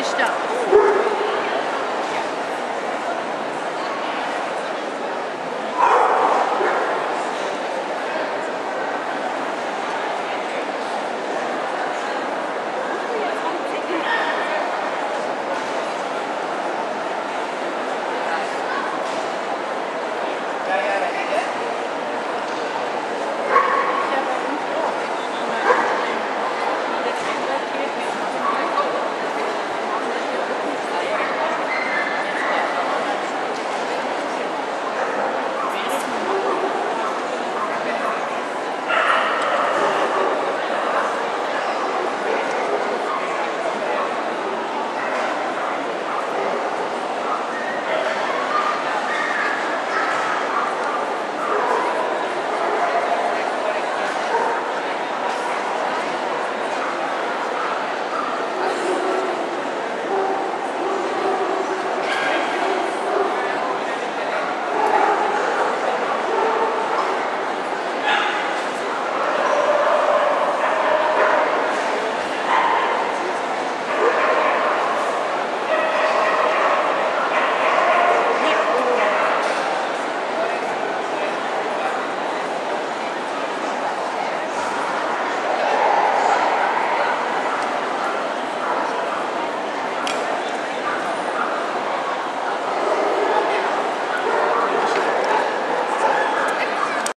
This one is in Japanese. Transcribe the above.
でした。